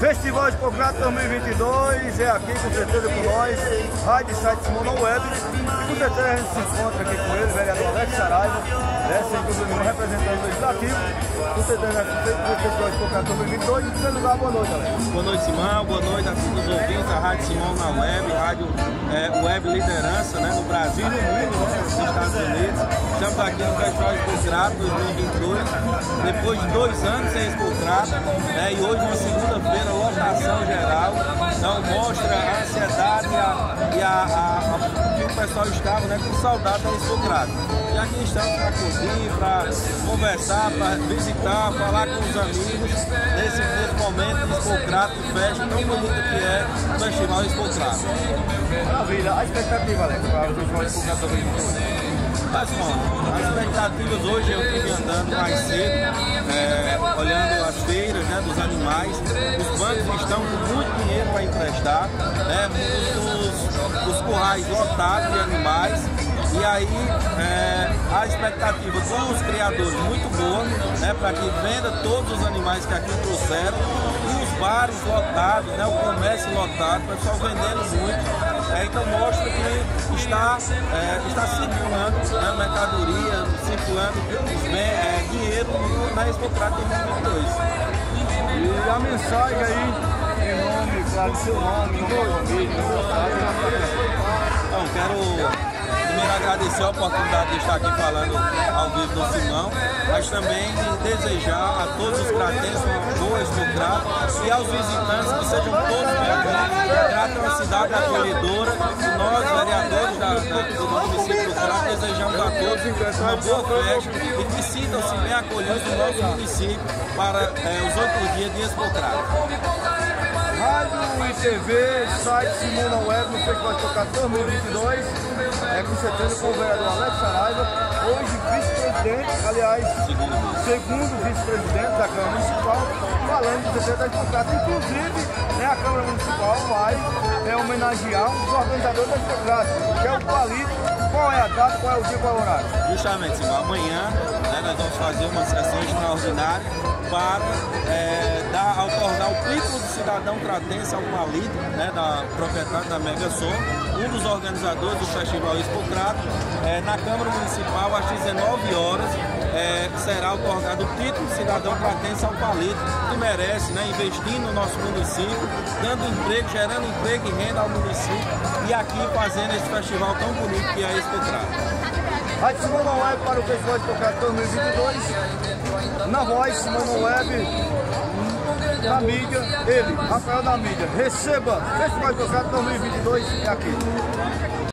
Festival Expocrato 2022 é aqui com certeza com nós, Rádio Site Simona Web. E com certeza a gente se encontra aqui com ele, vereador Alex Saraiva, né, sem dúvida representante Legislativo. Com certeza o Festival Expocrato 2022. Em primeiro lugar, boa noite, Alex. Boa noite, Simão. Boa noite a todos os ouvintes da Rádio Simão na Web, Rádio é, Web Liderança né, no Brasil e no mundo, né, nos Estados Unidos. Estamos aqui no Expocrato 2022, depois de dois anos sem Expocrato, né, e hoje uma segunda-feira, lotação geral. Então mostra a ansiedade e a, e a, a, que o pessoal estava né, com saudade da Expocrato. E aqui estamos para curtir, para conversar, para visitar, falar com os amigos nesse, nesse momento de Expocrato, festa tão bonito que é o Festival Expocrato. Maravilha. A expectativa, Alex, para o Festival Expocrato 2022? Mas, bom, as expectativas hoje eu estive andando mais cedo, é, olhando as feiras né, dos animais. Os bancos estão com muito dinheiro para emprestar, né, os, os currais lotados de animais. E aí é, a expectativa dos criadores muito boa, né, para que venda todos os animais que aqui trouxeram. E os bares lotados, né, o comércio lotado, o pessoal vendendo muito. É, então mostra que está, é, está circulando né, mercadoria, circulando é, dinheiro na Expocrat 2022. E a mensagem aí, em nome, claro, seu nome, em nome família, estado, Então, quero primeiro agradecer a oportunidade de estar aqui falando ao vivo do Simão, mas também desejar a todos os cratenses uma boa Expocrat e aos visitantes que sejam todos é uma cidade acolhedora e nós, vereadores da, do município do Crato, desejamos a todos uma boa festa e que sintam-se bem acolhidos no nosso município para é, os outros dias de Expocrat. Rádio e TV, site Simona Web no Festival de Tocar 2022. É com certeza com o vereador Alex Saraiva, hoje vice-presidente, aliás, segundo vice-presidente da Câmara Municipal, falando de certeza da Expocrata. Inclusive, né, a Câmara Municipal vai é, homenagear um dos organizadores da Expocrata, que é o Palito. Qual é a data, qual é o dia, qual é o horário? Justamente, amanhã né, fazer uma sessão extraordinária para é, dar, otorgar o título de cidadão cratense ao Palito, né, da proprietário da Mega Som, um dos organizadores do Festival Expocrato, é, na Câmara Municipal às 19 horas. É, será otorgado o título de cidadão cratense ao Palito, que merece né, investir no nosso município, dando emprego, gerando emprego e renda ao município e aqui fazendo esse festival tão bonito que é a Expocrato. Rádio Simona Web para o Festival de Expocrato 2022. Na voz, Simona Web, na mídia, ele, Rafael da mídia. Receba Festival de Expocrato 2022 é aqui.